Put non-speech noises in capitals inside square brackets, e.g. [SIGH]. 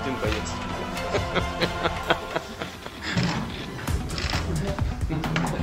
один боец. [LAUGHS]